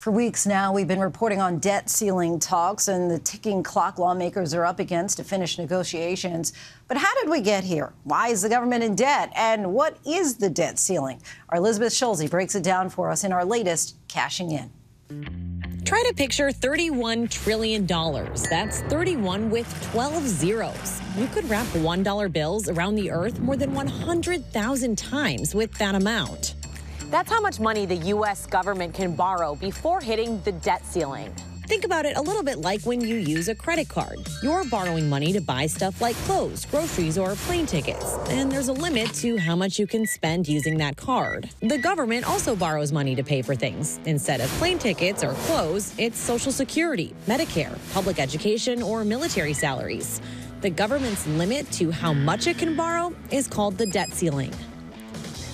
For weeks now, we've been reporting on debt ceiling talks and the ticking clock lawmakers are up against to finish negotiations. But how did we get here? Why is the government in debt? And what is the debt ceiling? Our Elizabeth Schulze breaks it down for us in our latest Cashing In. Try to picture $31 trillion. That's 31 with 12 zeros. You could wrap $1 bills around the earth more than 100,000 times with that amount. That's how much money the U.S. government can borrow before hitting the debt ceiling. Think about it a little bit like when you use a credit card. You're borrowing money to buy stuff like clothes, groceries, or plane tickets. And there's a limit to how much you can spend using that card. The government also borrows money to pay for things. Instead of plane tickets or clothes, it's Social Security, Medicare, public education, or military salaries. The government's limit to how much it can borrow is called the debt ceiling.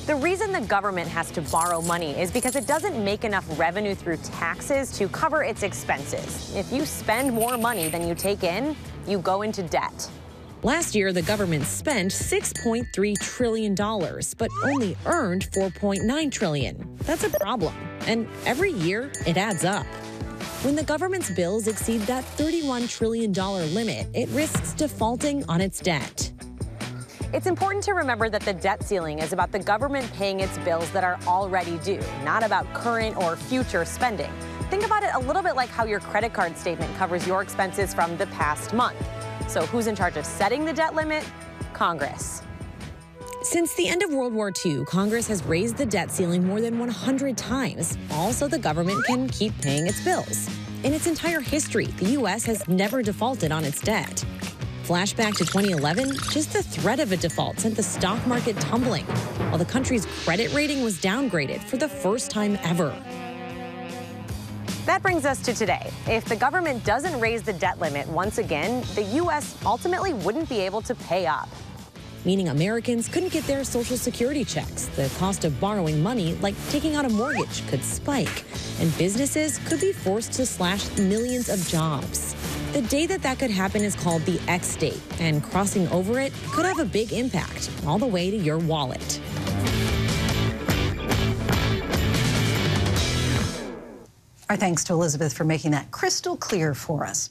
The reason the government has to borrow money is because it doesn't make enough revenue through taxes to cover its expenses. If you spend more money than you take in, you go into debt. Last year, the government spent $6.3 trillion, but only earned 4.9 trillion. That's a problem. And every year, it adds up. When the government's bills exceed that $31 trillion limit, it risks defaulting on its debt. It's important to remember that the debt ceiling is about the government paying its bills that are already due, not about current or future spending. Think about it a little bit like how your credit card statement covers your expenses from the past month. So, who's in charge of setting the debt limit? Congress. Since the end of World War II, Congress has raised the debt ceiling more than 100 times, also the government can keep paying its bills. In its entire history, the U.S. has never defaulted on its debt. Flashback to 2011, just the threat of a default sent the stock market tumbling, while the country's credit rating was downgraded for the first time ever. That brings us to today. If the government doesn't raise the debt limit once again, the U.S. ultimately wouldn't be able to pay up. Meaning Americans couldn't get their Social Security checks. The cost of borrowing money, like taking out a mortgage, could spike. And businesses could be forced to slash millions of jobs. The day that that could happen is called the X date, and crossing over it could have a big impact, all the way to your wallet. Our thanks to Elizabeth for making that crystal clear for us.